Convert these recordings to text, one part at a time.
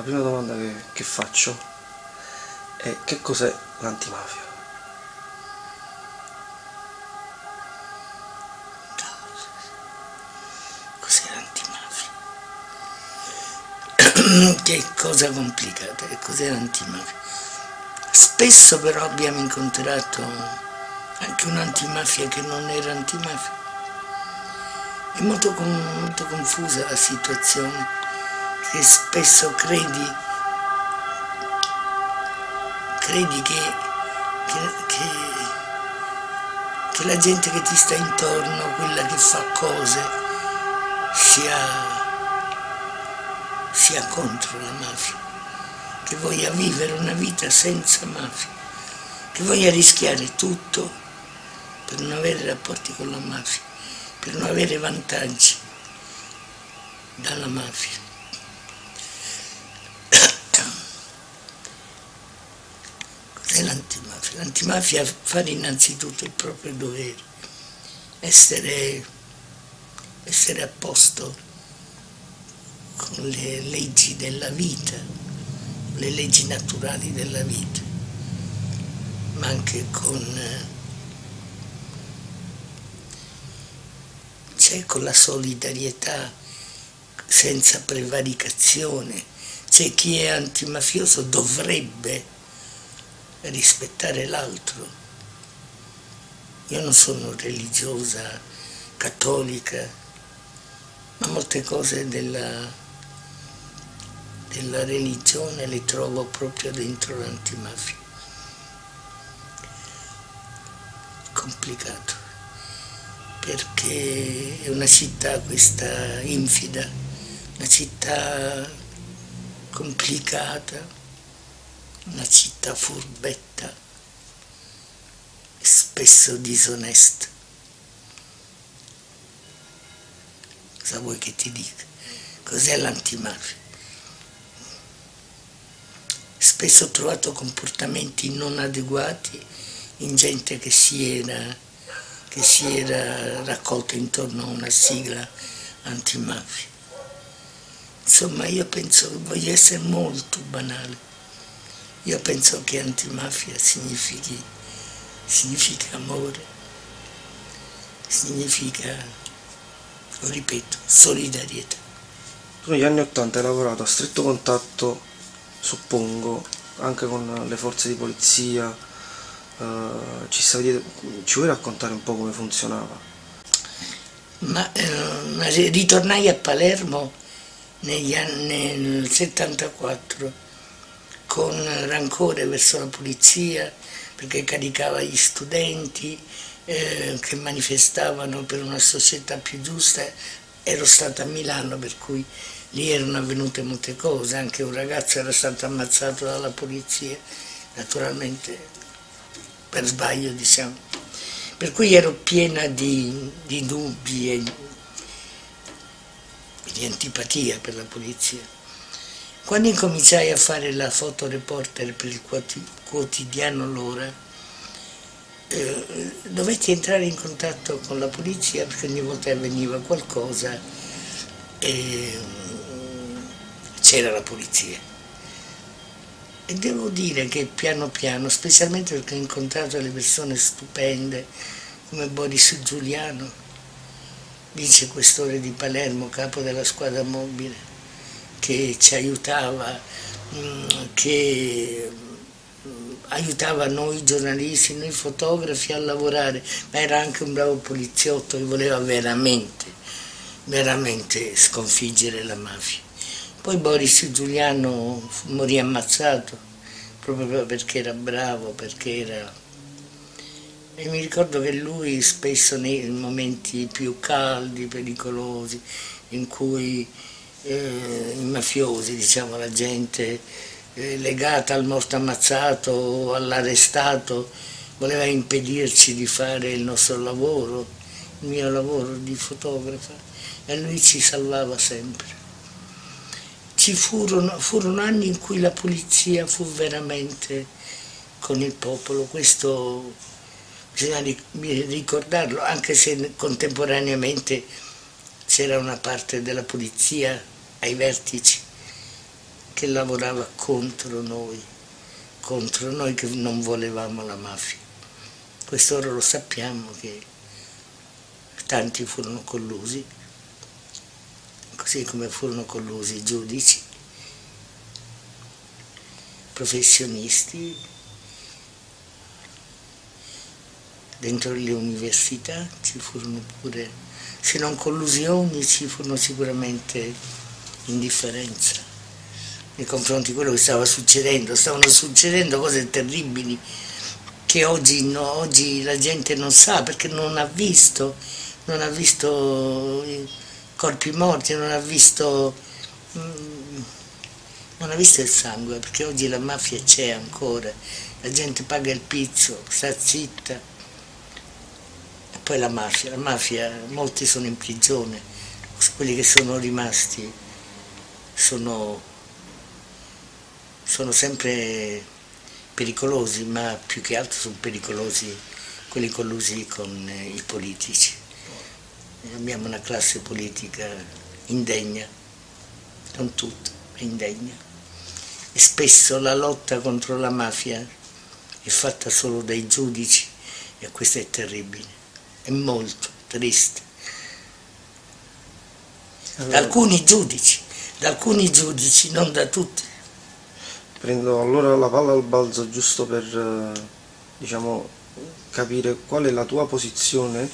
la prima domanda che, che faccio è che cos'è l'antimafia? Cos'è l'antimafia? che cosa complicata, che cos'è l'antimafia? Spesso però abbiamo incontrato anche un'antimafia che non era antimafia. È molto, molto confusa la situazione, che spesso credi, credi che, che, che, che la gente che ti sta intorno, quella che fa cose, sia, sia contro la mafia, che voglia vivere una vita senza mafia, che voglia rischiare tutto per non avere rapporti con la mafia, per non avere vantaggi dalla mafia. L'antimafia? L'antimafia fare innanzitutto il proprio dovere, essere, essere a posto con le leggi della vita, le leggi naturali della vita, ma anche con c'è con la solidarietà senza prevaricazione. C'è chi è antimafioso dovrebbe rispettare l'altro. Io non sono religiosa, cattolica, ma molte cose della, della religione le trovo proprio dentro l'antimafia. Complicato perché è una città questa infida, una città complicata, una città furbetta, spesso disonesta. Cosa vuoi che ti dica? Cos'è l'antimafia? Spesso ho trovato comportamenti non adeguati in gente che si era che si era raccolta intorno a una sigla antimafia. Insomma, io penso che voglio essere molto banale. Io penso che antimafia significhi, significa amore, significa, lo ripeto, solidarietà. Tu negli anni Ottanta hai lavorato a stretto contatto, suppongo, anche con le forze di polizia, Uh, ci, ci, vuoi raccontare un po' come funzionava? Ma eh, ritornai a Palermo negli anni nel 74 con rancore verso la polizia perché caricava gli studenti eh, che manifestavano per una società più giusta. Ero stata a Milano per cui lì erano avvenute molte cose, anche un ragazzo era stato ammazzato dalla polizia, naturalmente per sbaglio diciamo. Per cui ero piena di, di dubbi e di antipatia per la polizia. Quando incominciai a fare la fotoreporter per il quotidiano L'Ora, eh, dovetti entrare in contatto con la polizia perché ogni volta avveniva qualcosa e mm, c'era la polizia. E devo dire che piano piano, specialmente perché ho incontrato delle persone stupende come Boris Giuliano, vice questore di Palermo, capo della squadra mobile, che ci aiutava, mm, che mm, aiutava noi giornalisti, noi fotografi a lavorare, ma era anche un bravo poliziotto che voleva veramente, veramente sconfiggere la mafia. Poi Boris Giuliano morì ammazzato, proprio perché era bravo, perché era... E mi ricordo che lui spesso nei momenti più caldi, pericolosi, in cui eh, i mafiosi, diciamo la gente eh, legata al morto ammazzato o all'arrestato, voleva impedirci di fare il nostro lavoro, il mio lavoro di fotografa, e lui ci salvava sempre. Ci furono, furono anni in cui la polizia fu veramente con il popolo, questo bisogna ricordarlo, anche se contemporaneamente c'era una parte della polizia ai vertici che lavorava contro noi, contro noi che non volevamo la mafia. Questo ora lo sappiamo che tanti furono collusi, così come furono collusi i giudici, professionisti, dentro le università ci furono pure, se non collusioni, ci furono sicuramente indifferenza nei confronti di quello che stava succedendo. Stavano succedendo cose terribili che oggi, no, oggi la gente non sa perché non ha visto, non ha visto corpi morti, non ha visto, mm, non ha visto il sangue, perché oggi la mafia c'è ancora, la gente paga il pizzo, sta zitta poi la mafia, la mafia, molti sono in prigione, quelli che sono rimasti sono, sono sempre pericolosi, ma più che altro sono pericolosi quelli collusi con eh, i politici. Abbiamo una classe politica indegna, non tutta, ma indegna. E spesso la lotta contro la mafia è fatta solo dai giudici e questo è terribile è molto triste. Alcuni giudici, da alcuni giudici, non da tutti. Prendo allora la palla al balzo giusto per eh, diciamo, capire qual è la tua posizione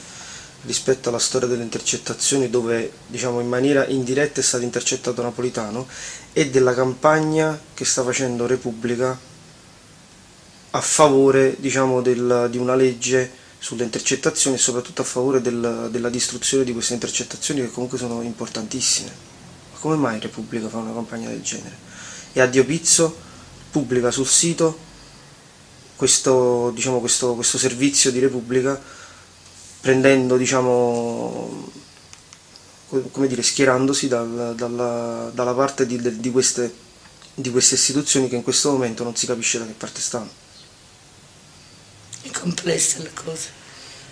rispetto alla storia delle intercettazioni dove diciamo, in maniera indiretta è stato intercettato Napolitano e della campagna che sta facendo Repubblica a favore diciamo, del, di una legge sulle intercettazioni e soprattutto a favore del, della distruzione di queste intercettazioni che comunque sono importantissime. Come mai Repubblica fa una campagna del genere? E a Dio Pizzo pubblica sul sito questo, diciamo, questo, questo servizio di Repubblica prendendo, diciamo, come dire, schierandosi dal, dalla, dalla, parte di, di, queste, di queste istituzioni che in questo momento non si capisce da che parte stanno è complessa la cosa.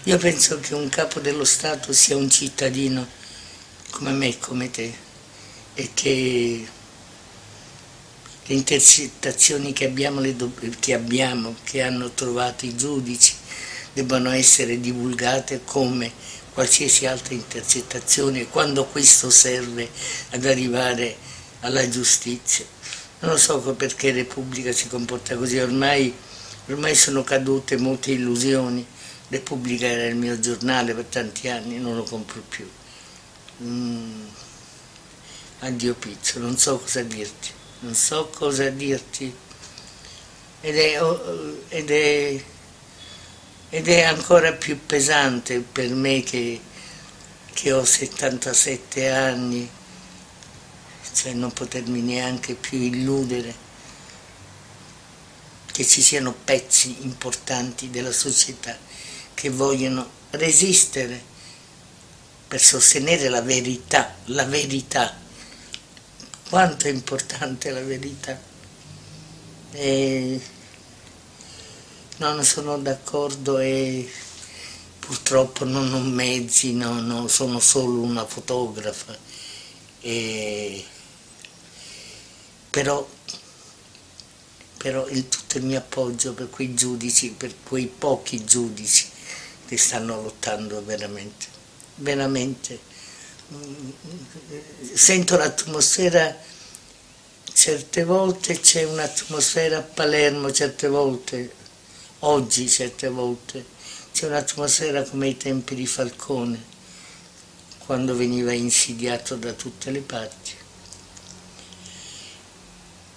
Io penso che un capo dello Stato sia un cittadino come me e come te e che le intercettazioni che abbiamo, che abbiamo, che hanno trovato i giudici, debbano essere divulgate come qualsiasi altra intercettazione quando questo serve ad arrivare alla giustizia. Non lo so perché Repubblica si comporta così, ormai Ormai sono cadute molte illusioni. Repubblica era il mio giornale per tanti anni, non lo compro più. Mm. Addio Pizzo, non so cosa dirti, non so cosa dirti. Ed è, ed è, ed è ancora più pesante per me che, che ho 77 anni, cioè non potermi neanche più illudere che ci siano pezzi importanti della società che vogliono resistere per sostenere la verità, la verità. Quanto è importante la verità. E non sono d'accordo e purtroppo non ho mezzi, no, no, sono solo una fotografa. E però però il, tutto il mio appoggio per quei giudici, per quei pochi giudici che stanno lottando veramente, veramente. Sento l'atmosfera, certe volte c'è un'atmosfera a Palermo, certe volte, oggi certe volte, c'è un'atmosfera come ai tempi di Falcone, quando veniva insidiato da tutte le parti.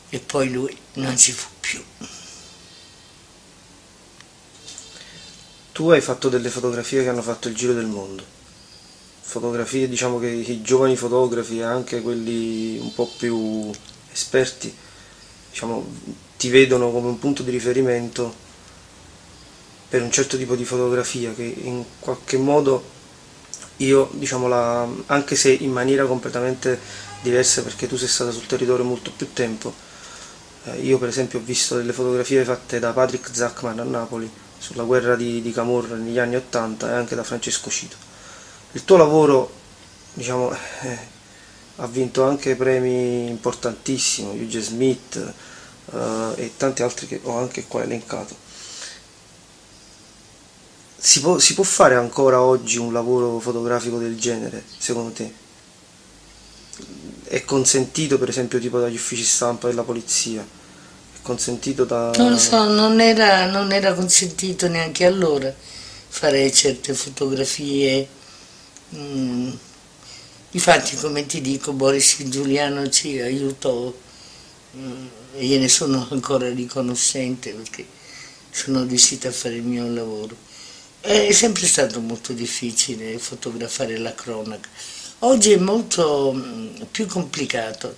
E poi lui non ci fu più. Tu hai fatto delle fotografie che hanno fatto il giro del mondo, fotografie diciamo che i giovani fotografi e anche quelli un po' più esperti diciamo, ti vedono come un punto di riferimento per un certo tipo di fotografia che in qualche modo io diciamo la, anche se in maniera completamente diversa perché tu sei stata sul territorio molto più tempo eh, io per esempio ho visto delle fotografie fatte da Patrick Zachman a Napoli sulla guerra di, di Camorra negli anni 80 e anche da Francesco Cito. Il tuo lavoro diciamo, eh, ha vinto anche premi importantissimi, Eugene Smith uh, e tanti altri che ho anche qua elencato. Si può, si può fare ancora oggi un lavoro fotografico del genere, secondo te? È consentito per esempio tipo dagli uffici stampa della polizia? È consentito da... Non lo so, non era, non era consentito neanche allora fare certe fotografie. Mm. Infatti, come ti dico, Boris Giuliano ci aiutò mm, e gliene sono ancora riconoscente perché sono riuscita a fare il mio lavoro. È sempre stato molto difficile fotografare la cronaca. Oggi è molto mm, più complicato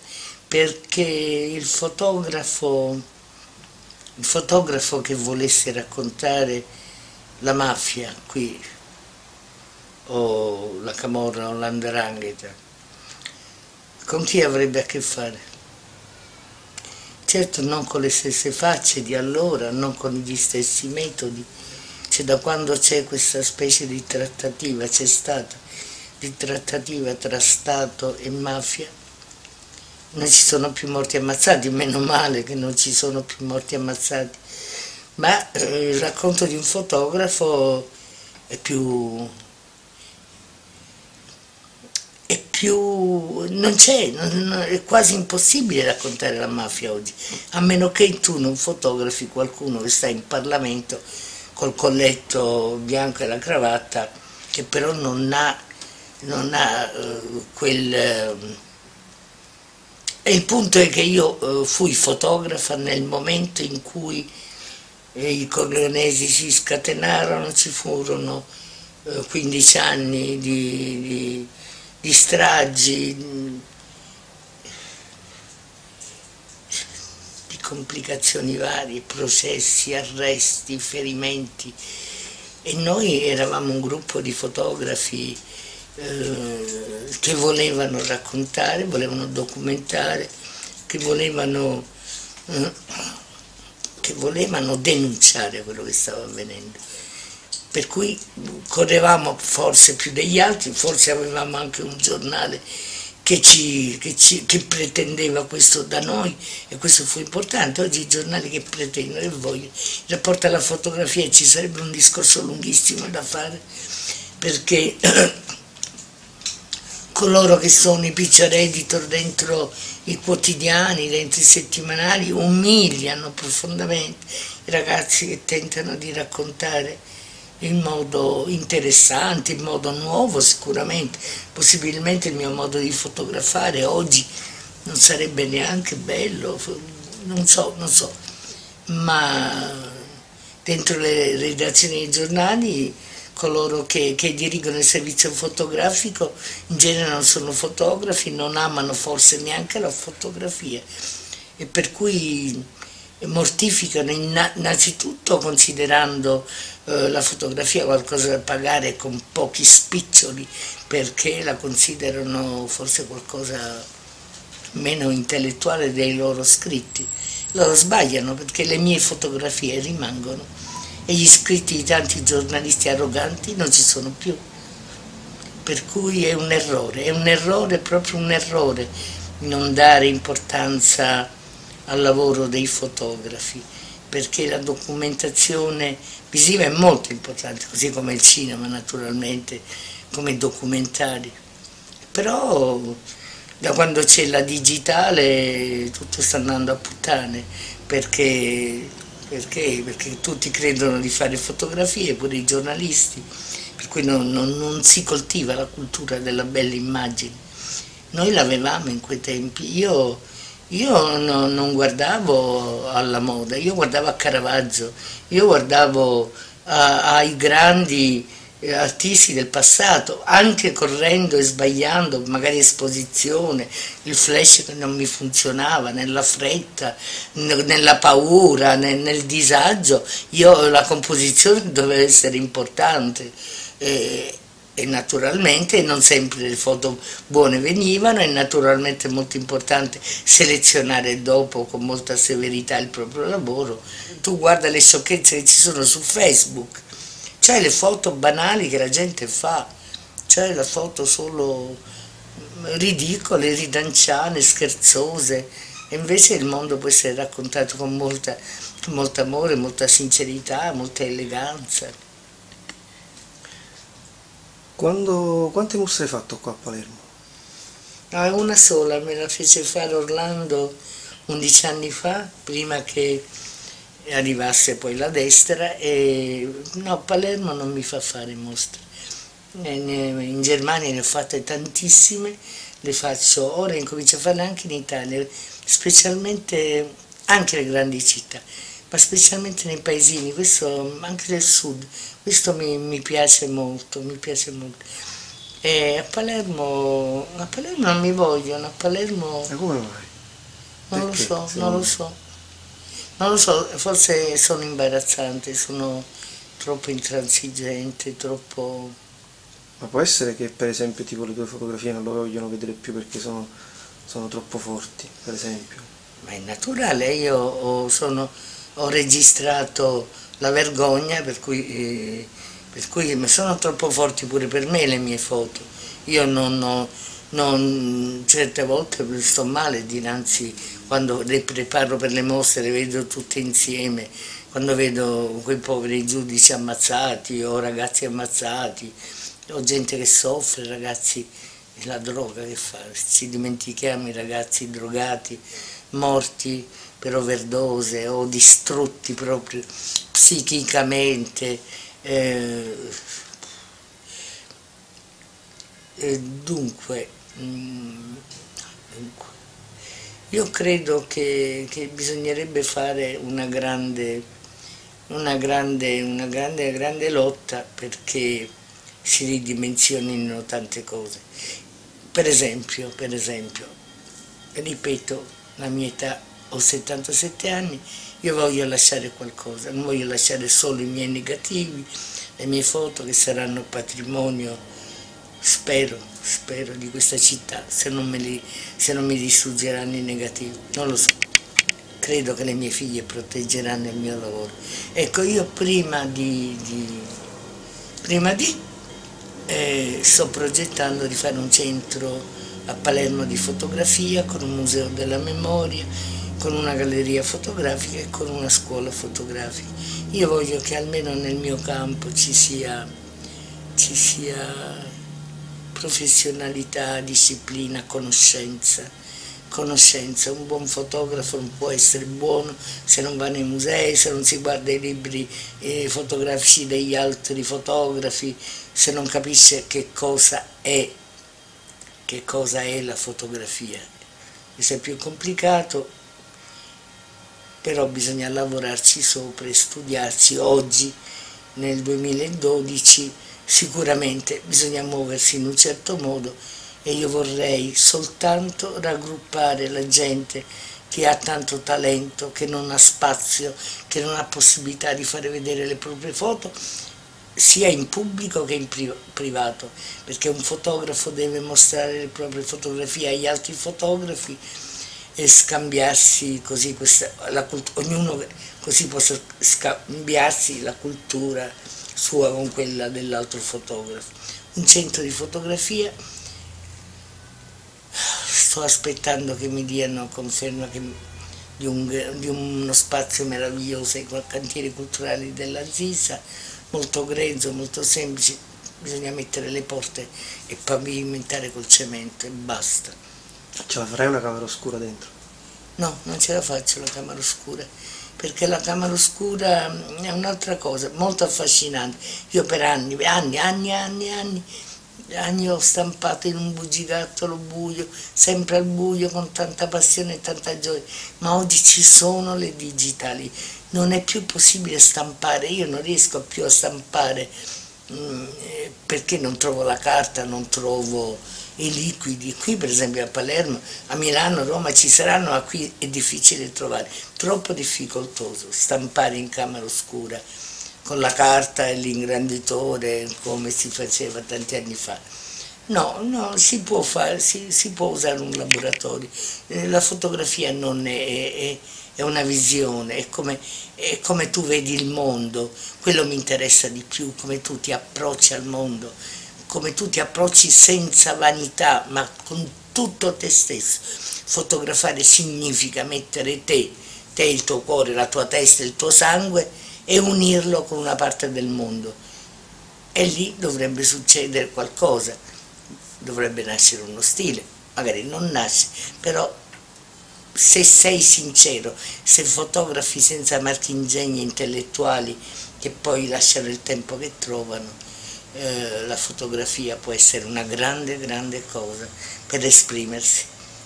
perché il fotografo, il fotografo che volesse raccontare la mafia qui, o la camorra o l'andrangheta, con chi avrebbe a che fare? Certo non con le stesse facce di allora, non con gli stessi metodi, cioè da quando c'è questa specie di trattativa, c'è stata, di trattativa tra Stato e mafia, non ci sono più morti ammazzati, meno male che non ci sono più morti ammazzati, ma eh, il racconto di un fotografo è più è più non c'è è quasi impossibile raccontare la mafia oggi a meno che tu non fotografi qualcuno che sta in Parlamento col colletto bianco e la cravatta che però non ha, non ha uh, quel uh, e il punto è che io uh, fui fotografa nel momento in cui i corleonesi si scatenarono, ci furono eh, 15 anni di, di, di stragi, di complicazioni varie, processi, arresti, ferimenti e noi eravamo un gruppo di fotografi eh, che volevano raccontare, volevano documentare, che volevano eh, che volevano denunciare quello che stava avvenendo. Per cui correvamo forse più degli altri, forse avevamo anche un giornale che, ci, che, ci, che pretendeva questo da noi e questo fu importante. Oggi i giornali che pretendono e vogliono, rapporto alla fotografia ci sarebbe un discorso lunghissimo da fare perché coloro che sono i picture editor dentro i quotidiani, dentro i settimanali, umiliano profondamente i ragazzi che tentano di raccontare in modo interessante, in modo nuovo sicuramente, possibilmente il mio modo di fotografare oggi non sarebbe neanche bello, non so, non so, ma dentro le redazioni dei giornali coloro che, che, dirigono il servizio fotografico in genere non sono fotografi, non amano forse neanche la fotografia. E per cui mortificano innanzitutto considerando eh, la fotografia qualcosa da pagare con pochi spiccioli perché la considerano forse qualcosa meno intellettuale dei loro scritti. Loro sbagliano perché le mie fotografie rimangono e gli scritti di tanti giornalisti arroganti non ci sono più. Per cui è un errore, è un errore, proprio un errore non dare importanza al lavoro dei fotografi, perché la documentazione visiva è molto importante, così come il cinema naturalmente, come i documentari. Però da quando c'è la digitale tutto sta andando a puttane, perché perché? Perché tutti credono di fare fotografie, pure i giornalisti, per cui non, non, non si coltiva la cultura della bella immagine. Noi l'avevamo in quei tempi, io, io no, non guardavo alla moda, io guardavo a Caravaggio, io guardavo a, ai grandi eh, artisti del passato, anche correndo e sbagliando, magari esposizione, il flash che non mi funzionava, nella fretta, nella paura, nel, nel disagio, io la composizione doveva essere importante. E, e naturalmente non sempre le foto buone venivano, è naturalmente molto importante selezionare dopo con molta severità il proprio lavoro. Tu guarda le sciocchezze che ci sono su Facebook, c'è le foto banali che la gente fa, c'è la foto solo ridicole, ridanciane, scherzose, e invece il mondo può essere raccontato con molto amore, molta sincerità, molta eleganza. Quando, quante mostre hai fatto qua a Palermo? No, una sola, me la fece fare Orlando 11 anni fa, prima che arrivasse poi la destra e no, Palermo non mi fa fare mostre. In Germania ne ho fatte tantissime, le faccio, ora incomincio a farle anche in Italia, specialmente anche le grandi città, ma specialmente nei paesini, questo anche del sud, questo mi, mi piace molto, mi piace molto. E a Palermo, a Palermo non mi vogliono, a Palermo... E come mai? Non lo so, non lo so. Non lo so, forse sono imbarazzante, sono troppo intransigente, troppo... Ma può essere che per esempio tipo le tue fotografie non lo vogliono vedere più perché sono, sono troppo forti, per esempio? Ma è naturale, io sono, ho registrato la vergogna per cui, eh, per cui sono troppo forti pure per me le mie foto. Io non ho, non, certe volte sto male dinanzi quando le preparo per le mostre, le vedo tutte insieme, quando vedo quei poveri giudici ammazzati o ragazzi ammazzati, o gente che soffre, ragazzi, la droga che fa, ci dimentichiamo i ragazzi drogati, morti per overdose o distrutti proprio psichicamente. Eh, dunque, mm, dunque io credo che, che bisognerebbe fare una grande, una, grande, una grande, grande lotta perché si ridimensionino tante cose. Per esempio, per esempio, ripeto, la mia età, ho 77 anni, io voglio lasciare qualcosa, non voglio lasciare solo i miei negativi, le mie foto che saranno patrimonio, spero, spero, di questa città, se non, li, se non mi distruggeranno i negativi, non lo so. Credo che le mie figlie proteggeranno il mio lavoro. Ecco, io prima di, di, prima di eh, sto progettando di fare un centro a Palermo di fotografia con un museo della memoria, con una galleria fotografica e con una scuola fotografica. Io voglio che almeno nel mio campo ci sia, ci sia professionalità, disciplina, conoscenza. Conoscenza, un buon fotografo non può essere buono se non va nei musei, se non si guarda i libri eh, fotografici degli altri fotografi, se non capisce che cosa è, che cosa è la fotografia. Questo è più complicato, però bisogna lavorarci sopra e studiarci oggi, nel 2012, Sicuramente bisogna muoversi in un certo modo e io vorrei soltanto raggruppare la gente che ha tanto talento, che non ha spazio, che non ha possibilità di fare vedere le proprie foto, sia in pubblico che in privato, perché un fotografo deve mostrare le proprie fotografie agli altri fotografi e scambiarsi così, questa, la, ognuno così possa scambiarsi la cultura sua con quella dell'altro fotografo. Un centro di fotografia, sto aspettando che mi diano conferma che, di, un, di, uno spazio meraviglioso ai cantieri culturali della Zisa, molto grezzo, molto semplice, bisogna mettere le porte e pavimentare col cemento e basta. Ce la farai una camera oscura dentro? No, non ce la faccio la camera oscura perché la Camera Oscura mm, è un'altra cosa, molto affascinante. Io per anni, anni, anni, anni, anni, anni ho stampato in un bugigattolo buio, sempre al buio, con tanta passione e tanta gioia, ma oggi ci sono le digitali, non è più possibile stampare, io non riesco più a stampare mm, eh, perché non trovo la carta, non trovo i liquidi. Qui per esempio a Palermo, a Milano, Roma ci saranno, ma qui è difficile trovare, troppo difficoltoso stampare in camera oscura con la carta e l'ingranditore come si faceva tanti anni fa. No, no, si può, fare, si, si può usare un laboratorio. Eh, la fotografia non è, è, è una visione, è come, è come tu vedi il mondo, quello mi interessa di più, come tu ti approcci al mondo come tu ti approcci senza vanità, ma con tutto te stesso. Fotografare significa mettere te, te il tuo cuore, la tua testa, il tuo sangue e unirlo con una parte del mondo. E lì dovrebbe succedere qualcosa, dovrebbe nascere uno stile, magari non nasce, però se sei sincero, se fotografi senza marchingegni intellettuali che poi lasciano il tempo che trovano, eh, la fotografia può essere una grande, grande cosa per esprimersi,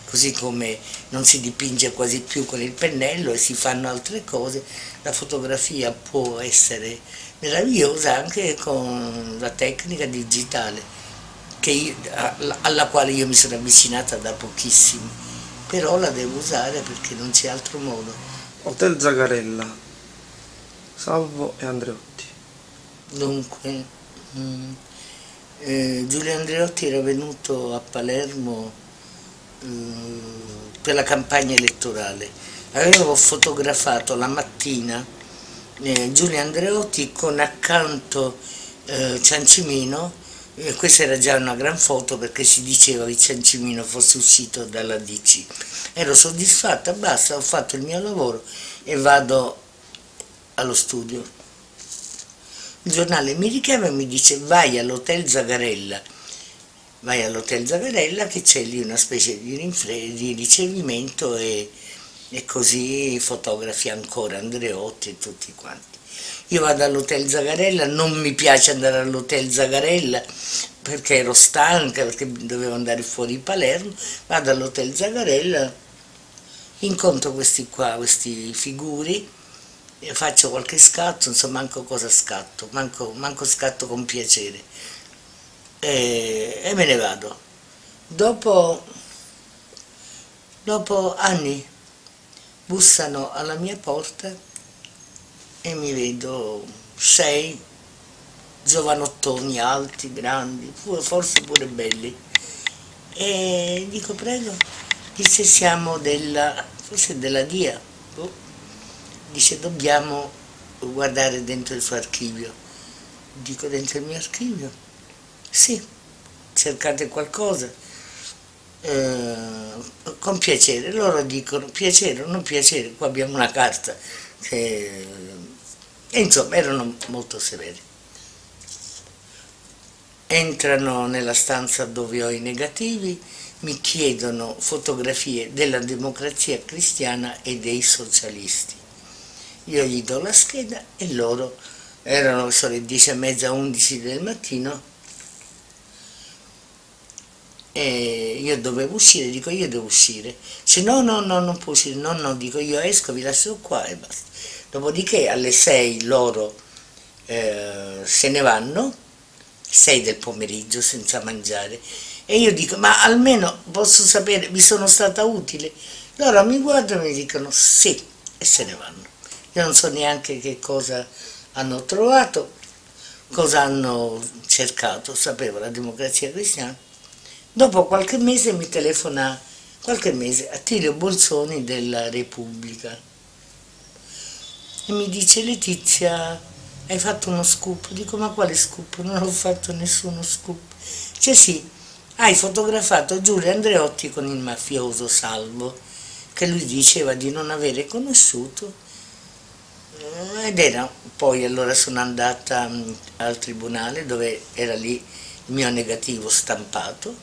così come non si dipinge quasi più con il pennello e si fanno altre cose, la fotografia può essere meravigliosa anche con la tecnica digitale io, alla quale io mi sono avvicinata da pochissimo, però la devo usare perché non c'è altro modo. Hotel Zagarella, Salvo e Andreotti. Dunque, eh, Giulio Andreotti era venuto a Palermo eh, per la campagna elettorale. Avevo fotografato la mattina eh, Giulio Andreotti con accanto eh, Ciancimino questa era già una gran foto perché si diceva che Ciancimino fosse uscito dalla DC. Ero soddisfatta, basta, ho fatto il mio lavoro e vado allo studio. Il giornale mi richiama e mi dice vai all'hotel Zagarella, vai all'hotel Zagarella che c'è lì una specie di, ricevimento e, e così fotografi ancora Andreotti e tutti quanti. Io vado all'hotel Zagarella, non mi piace andare all'hotel Zagarella perché ero stanca, perché dovevo andare fuori Palermo, vado all'hotel Zagarella, incontro questi qua, questi figuri, faccio qualche scatto, insomma manco cosa scatto, manco, manco scatto con piacere e, e me ne vado. Dopo, dopo anni bussano alla mia porta e mi vedo sei giovanottoni alti, grandi, forse pure belli. E dico prego, disse siamo della, forse della DIA, dice dobbiamo guardare dentro il suo archivio. Dico dentro il mio archivio? Sì, cercate qualcosa. Eh, con piacere, loro dicono piacere o non piacere, qua abbiamo una carta. Che... E insomma erano molto severi. Entrano nella stanza dove ho i negativi, mi chiedono fotografie della democrazia cristiana e dei socialisti io gli do la scheda e loro erano sono le 10 e mezza, 11 del mattino e io dovevo uscire, dico io devo uscire, dice no no no non può uscire, no no dico io esco, vi lascio qua e basta. Dopodiché alle 6 loro eh, se ne vanno, 6 del pomeriggio senza mangiare e io dico ma almeno posso sapere, vi sono stata utile? Loro mi guardano e mi dicono sì e se ne vanno. Io non so neanche che cosa hanno trovato, cosa hanno cercato, sapevo la democrazia cristiana. Dopo qualche mese mi telefona, qualche mese, Attilio Bolzoni della Repubblica e mi dice Letizia hai fatto uno scoop? Dico ma quale scoop? Non ho fatto nessuno scoop. Dice sì, hai fotografato Giulio Andreotti con il mafioso Salvo, che lui diceva di non avere conosciuto ed era poi allora sono andata mm, al tribunale dove era lì il mio negativo stampato.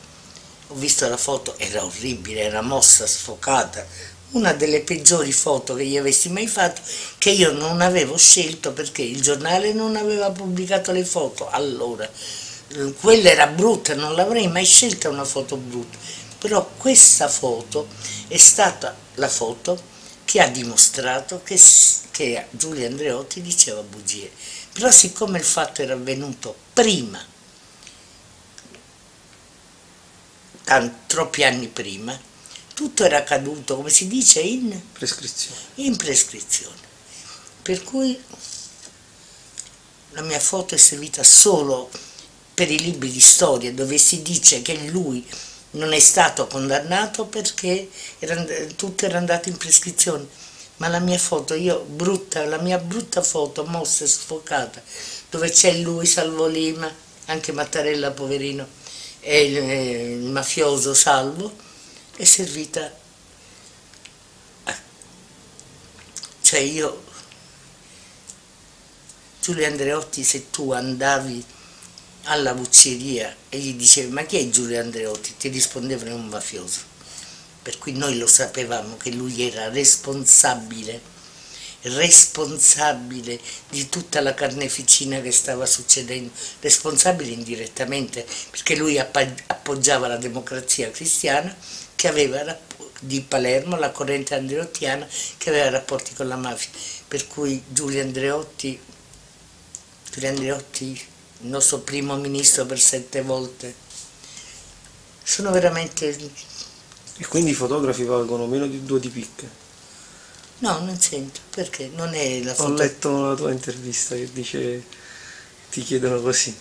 Ho visto la foto, era orribile, era mossa, sfocata. Una delle peggiori foto che io avessi mai fatto che io non avevo scelto perché il giornale non aveva pubblicato le foto. Allora quella era brutta, non l'avrei mai scelta una foto brutta. Però questa foto è stata la foto che ha dimostrato che, che Giulio Andreotti diceva bugie. Però siccome il fatto era avvenuto prima, tanti, troppi anni prima, tutto era caduto, come si dice, in prescrizione. In prescrizione. Per cui la mia foto è servita solo per i libri di storia dove si dice che lui non è stato condannato perché era, tutto era andato in prescrizione ma la mia foto, io brutta, la mia brutta foto mossa e sfocata dove c'è lui, Salvo Lima anche Mattarella, poverino, e il, il mafioso Salvo, è servita. Cioè io, Giulio Andreotti, se tu andavi alla vucceria e gli dicevi ma chi è Giulio Andreotti? Ti rispondevano è un mafioso. Per cui noi lo sapevamo che lui era responsabile, responsabile di tutta la carneficina che stava succedendo, responsabile indirettamente, perché lui appoggiava la democrazia cristiana che aveva di Palermo, la corrente andreottiana, che aveva rapporti con la mafia. Per cui Giulio Andreotti, Giulio Andreotti, il nostro primo ministro per sette volte, sono veramente E quindi i fotografi valgono meno di due di picche. No, non sento, perché non è la Ho foto. letto la tua intervista che dice ti chiedono così.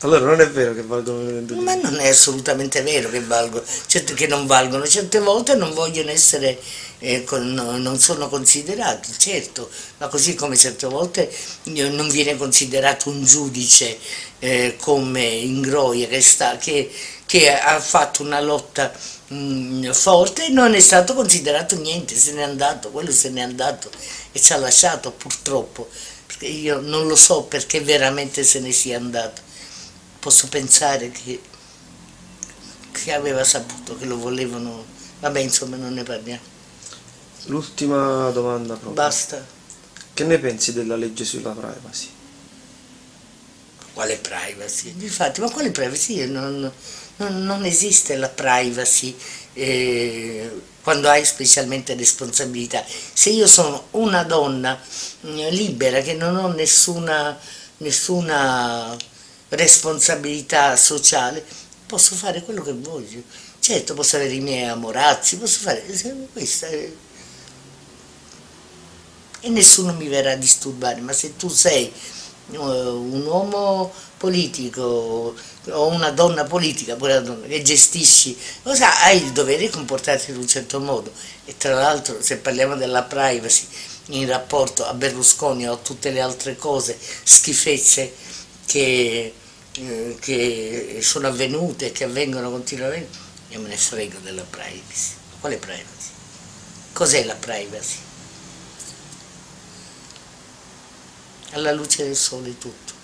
Allora non è vero che valgono meno di due Ma non è assolutamente vero che valgono, certe che non valgono, certe volte non vogliono essere, eh, con- no, non sono considerati, certo, ma così come certe volte non viene considerato un giudice eh, come Ingroia che, sta, che, che ha fatto una lotta mm, forte non è stato considerato niente, se n'è andato, quello se n'è andato e ci ha lasciato purtroppo, perché io non lo so perché veramente se ne sia andato posso pensare che, che aveva saputo che lo volevano, vabbè insomma non ne parliamo, L'ultima domanda proprio. basta. Che ne pensi della legge sulla privacy? Quale privacy? Infatti, ma quale privacy? Non, non- non esiste la privacy eh, quando hai specialmente responsabilità. Se io sono una donna mm, libera che non ho nessuna, nessuna responsabilità sociale, posso fare quello che voglio. Certo, posso avere i miei amorazzi, posso fare questa è- e nessuno mi verrà a disturbare, ma se tu sei eh, un uomo politico o una donna politica, pure la donna, che gestisci, cosa hai il dovere di comportarti in un certo modo. E tra l'altro, se parliamo della privacy in rapporto a Berlusconi o a tutte le altre cose, schifezze che, eh, che sono avvenute e che avvengono continuamente, io me ne frego della privacy. Quale privacy? Cos'è la privacy? Alla luce del sole tutto.